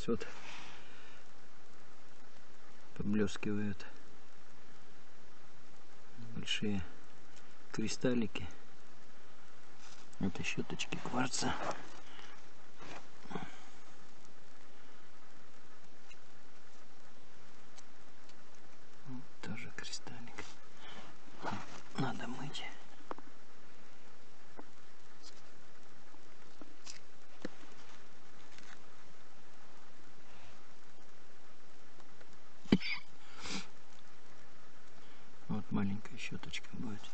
Здесь вот поблескивают большие кристаллики. Это щеточки кварца. Вот тоже кристаллик. Надо мыть. Вот маленькая щеточка будет.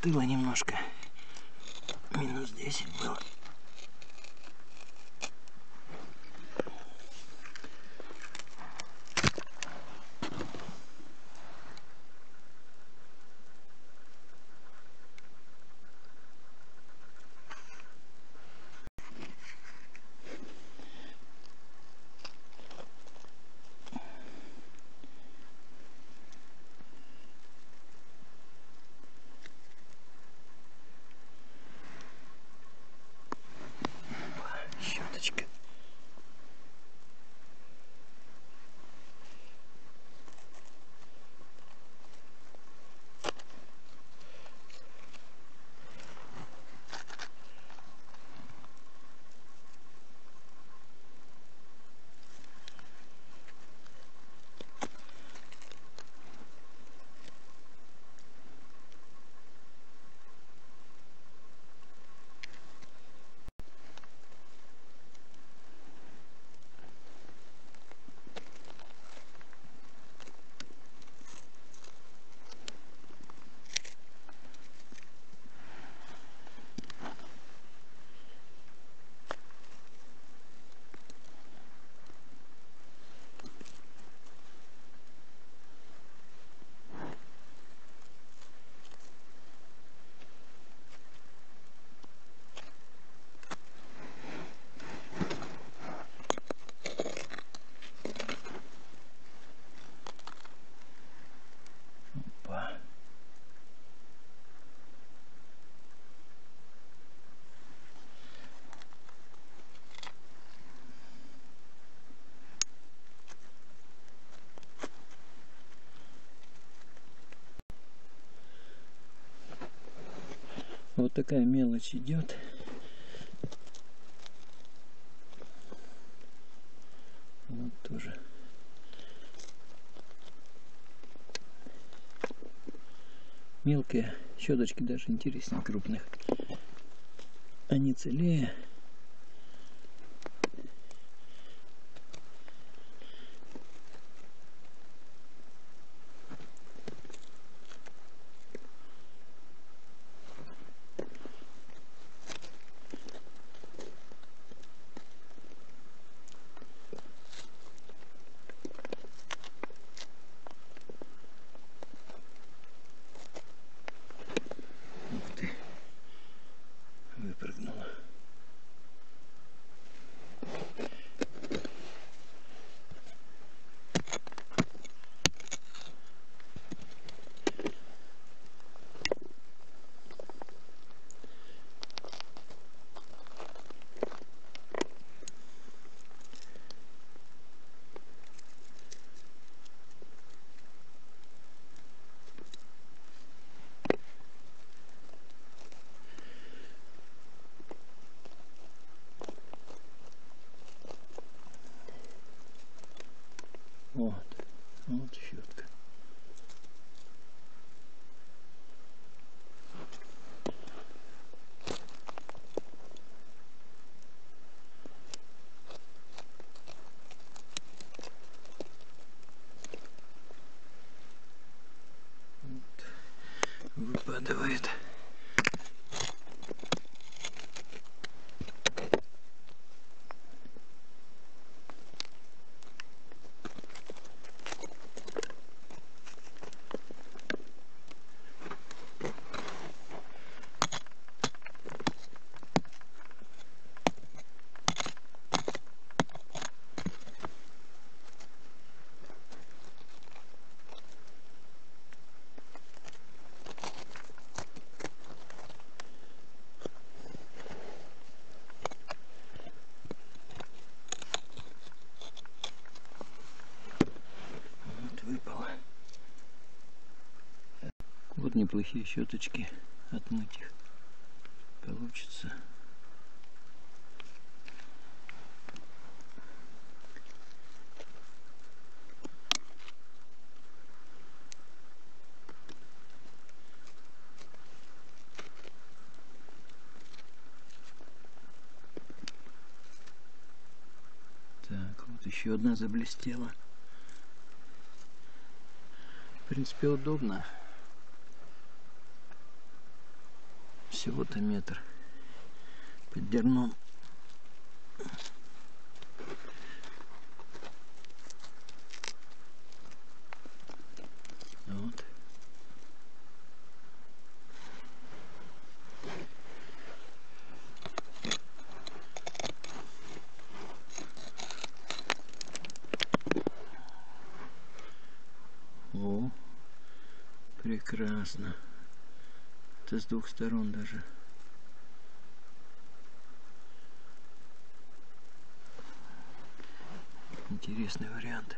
Подзастыло немножко. Такая мелочь идет. Вот тоже. Мелкие щеточки даже интереснее крупных. Они целее. Неплохие щеточки. Отмыть их получится. Вот еще одна заблестела. В принципе, удобно. Всего-то метр под дерном. Вот. О, прекрасно. Это с двух сторон даже. Интересный вариант.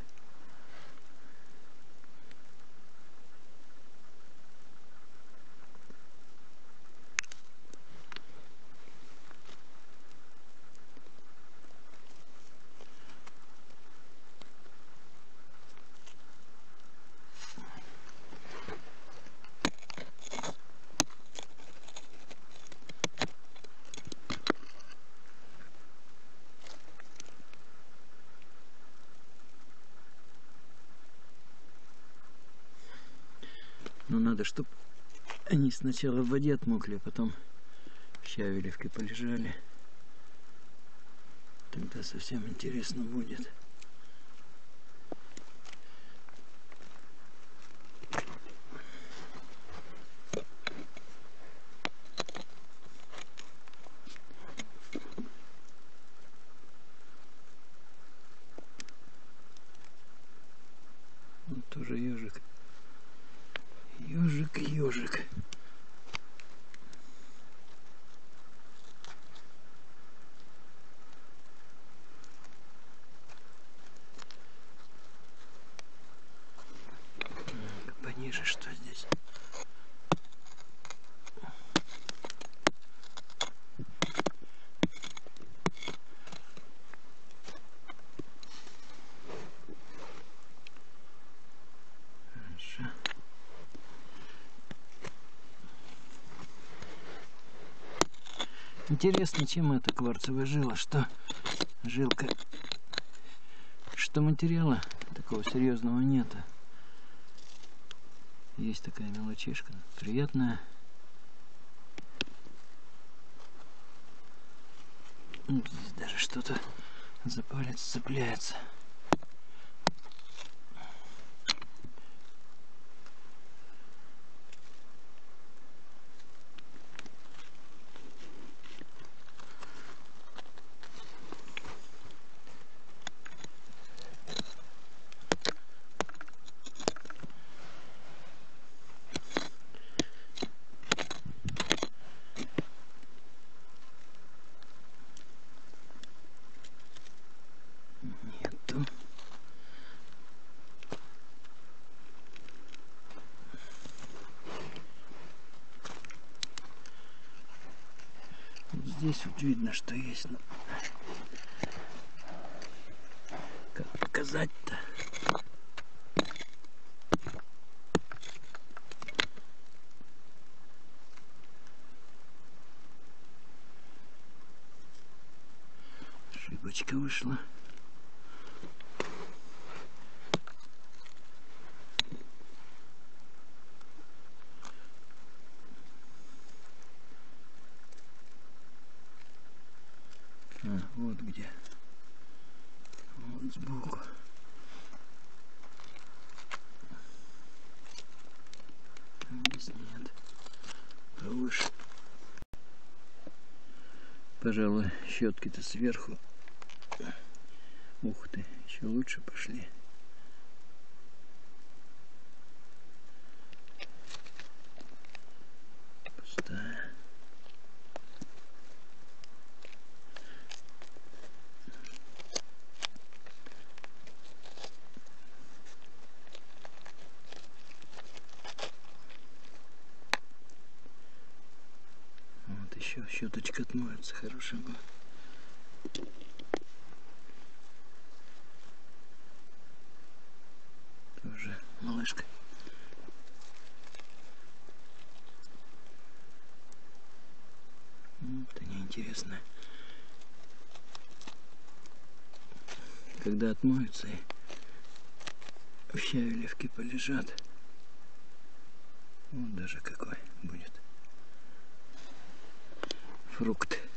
Но надо, чтобы они сначала в воде отмокли, а потом в щавелевке полежали. Тогда совсем интересно будет. Вот тоже ежик. Ежик, ежик. Так, Пониже что здесь? Интересно, чем эта кварцевая жила, что жилка, что материала такого серьезного нет. Есть такая мелочишка, приятная. Ну, Здесь даже что-то за палец цепляется. Здесь вот видно, что есть. Но... Как показать-то? Ошибочка вышла. А, вот где. Вот сбоку. Здесь нет. Повыше. Пожалуй, щетки-то сверху. Ух ты, еще лучше пошли. Пустая. еще отмоется, хорошая была. Тоже малышка. Вот они интересные. Когда отмоются и в щавелевке полежат. Вот даже какой будет фрукт.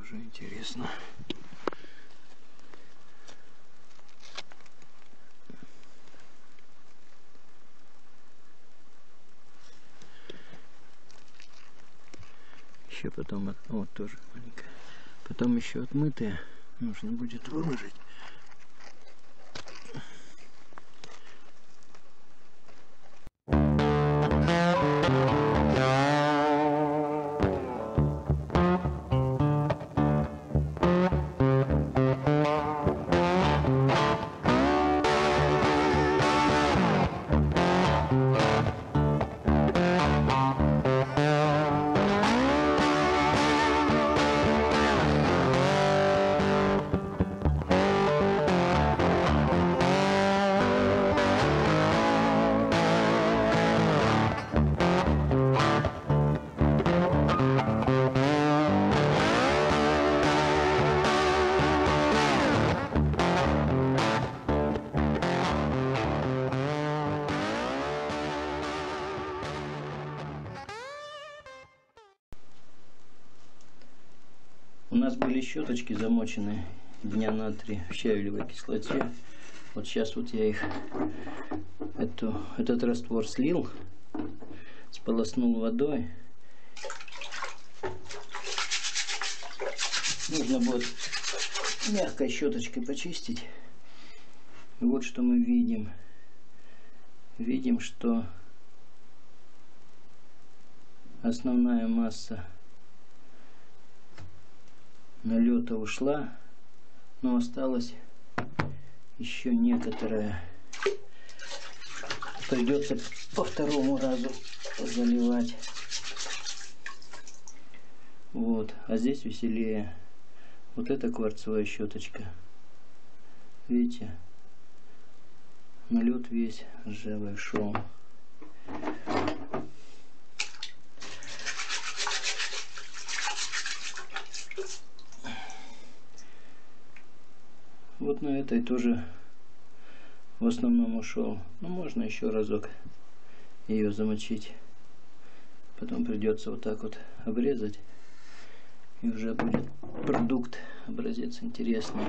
Уже интересно. Еще потом, от- вот тоже маленькая. Потом еще отмытые нужно будет выложить. Щеточки замоченные дня на три в щавелевой кислоте. Вот сейчас вот я их, эту, этот раствор слил, сполоснул водой. Нужно будет мягкой щеточкой почистить. Вот что мы видим. Видим, что основная масса налета ушла, но осталось еще некоторое. Придется по второму разу заливать. Вот, а здесь веселее. Вот это кварцевая щеточка. видите, налет весь ржавый шел. Вот на этой тоже в основном ушел. Ну, можно еще разок ее замочить. Потом придется вот так вот обрезать. И уже будет продукт, образец интересный.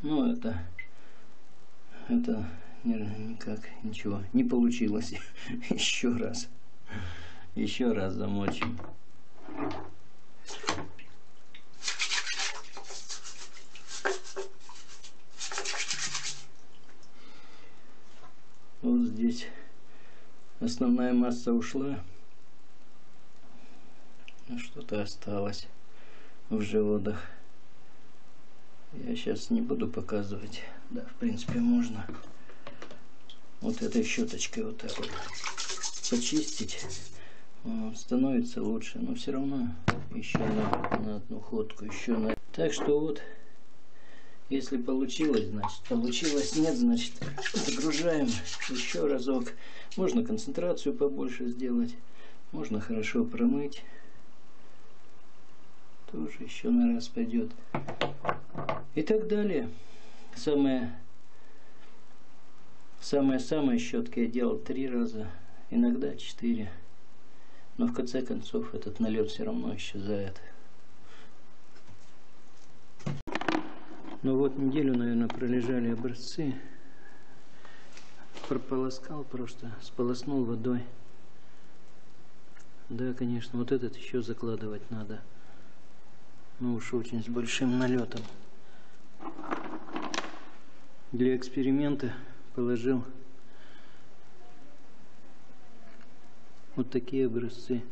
Ну, это, это никак ничего не получилось. Еще раз. Еще раз замочим. Вот здесь основная масса ушла. Что-то осталось в животах. Я сейчас не буду показывать. Да, в принципе, можно вот этой щеточкой вот так вот почистить. Становится лучше, но все равно еще на, на одну ходку, еще на... Так что вот если получилось, значит получилось. Нет, значит загружаем еще разок. Можно концентрацию побольше сделать. Можно хорошо промыть. Тоже еще на раз пойдет. И так далее. Самое самое-самое щетка я делал три раза. Иногда четыре. Но в конце концов этот налет все равно исчезает. Ну вот неделю, наверное, пролежали образцы. Прополоскал просто, сполоснул водой. Да, конечно, вот этот еще закладывать надо. Ну уж очень с большим налетом. Для эксперимента положил вот такие образцы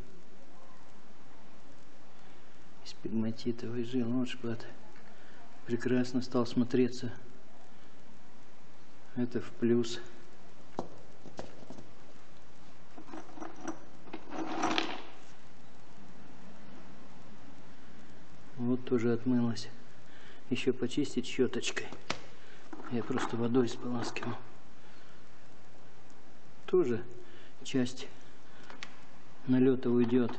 из пигматитовой жилы. Вот шпат прекрасно стал смотреться. Это в плюс. Вот тоже отмылась. Еще почистить щеточкой. Я просто водой споласкивал. Тоже часть налета уйдет.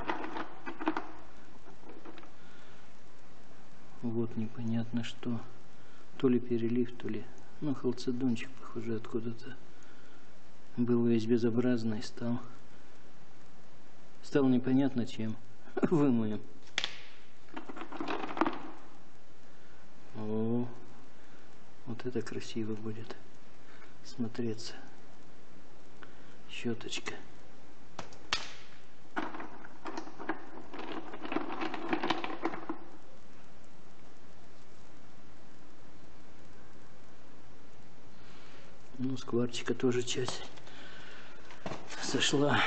Вот непонятно что. То ли перелив, то ли... Ну, халцедончик, похоже, откуда-то был весь безобразный, стал... Стал непонятно чем. Вымоем. О, вот это красиво будет смотреться. Щеточка. Ну, скварчика тоже часть сошла.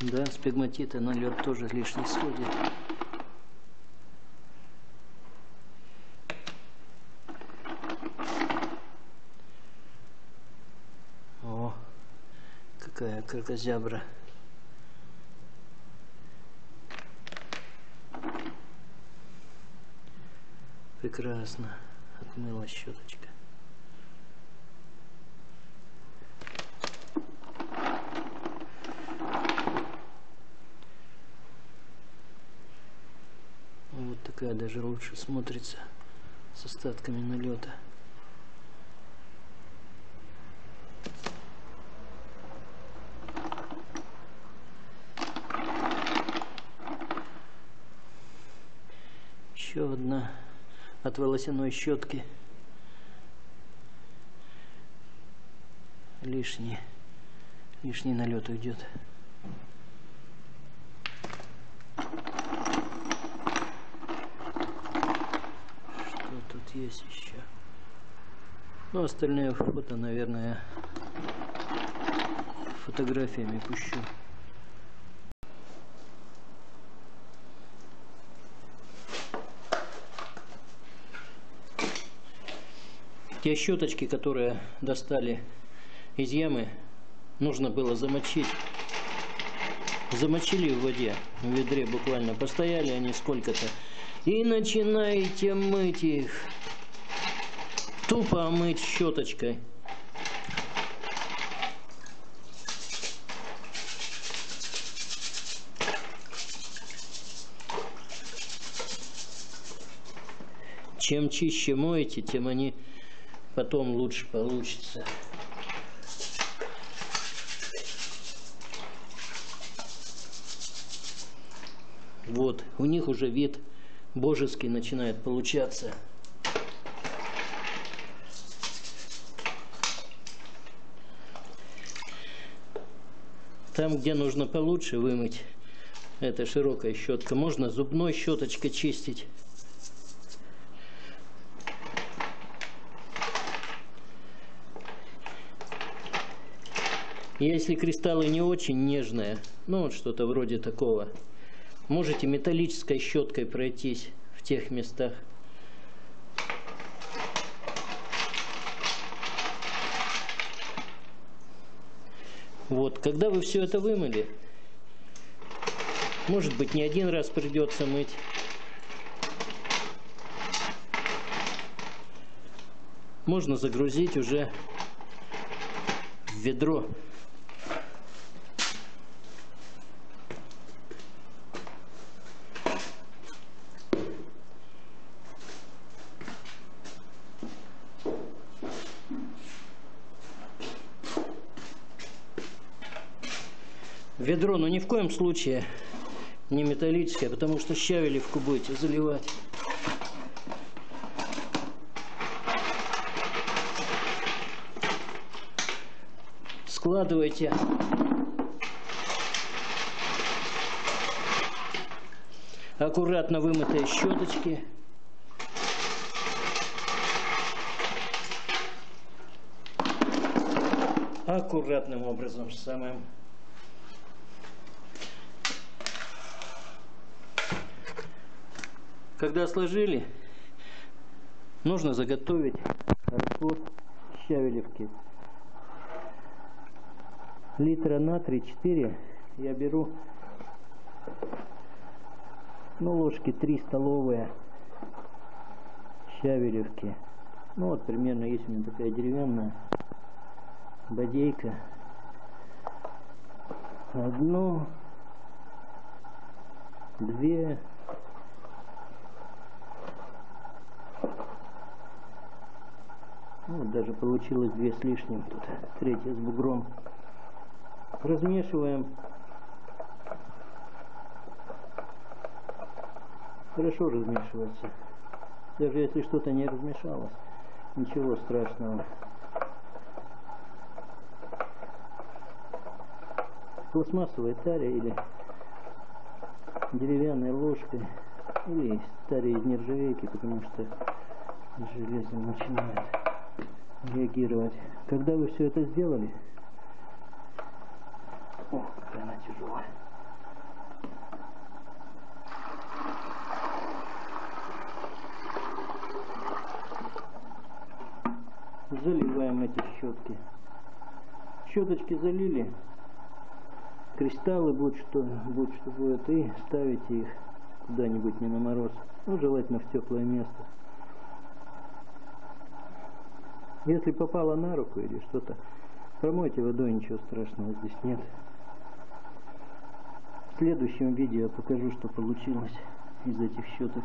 Да, с пигматита на лед тоже лишний сходит. О, какая кракозябра. Прекрасно отмыла щеточка. Вот такая даже лучше смотрится с остатками налета. Еще одна от волосяной щетки. Лишний, лишний налет уйдет. Что тут есть еще? Ну, остальные фото, наверное, фотографиями пущу. Те щеточки, которые достали из ямы, нужно было замочить замочили в воде, в ведре буквально, постояли они сколько-то, и начинаете мыть их. Тупо мыть щеточкой. Чем чище моете, тем они потом лучше получится. Вот, у них уже вид божеский начинает получаться. Там, где нужно получше вымыть, это широкая щетка, можно зубной щеточкой чистить. Если кристаллы не очень нежные, ну вот что-то вроде такого, можете металлической щеткой пройтись в тех местах. Вот, когда вы все это вымыли, может быть, не один раз придется мыть. Можно загрузить уже в ведро. Ведро, но ни в коем случае не металлическое, потому что щавелевку будете заливать. Складывайте аккуратно вымытые щеточки. Аккуратным образом самым Когда сложили, нужно заготовить раствор щавелевки. Литра на 3-4 я беру ну, ложки 3 столовые щавелевки. Ну вот примерно есть у меня такая деревянная бодейка. Одну, две, вот даже получилось две с лишним тут, третья с бугром. Размешиваем. Хорошо размешивается. Даже если что-то не размешалось, ничего страшного. Пластмассовая таре или деревянной ложкой или таре из нержавейки, потому что железо начинает реагировать. Когда вы все это сделали, о, она тяжелая. Заливаем эти щетки. Щеточки залили, кристаллы, будь что, будь что будет, и ставите их куда-нибудь не на мороз. Ну, желательно в теплое место. Если попало на руку или что-то, промойте водой, ничего страшного здесь нет. В следующем видео я покажу, что получилось из этих щеток.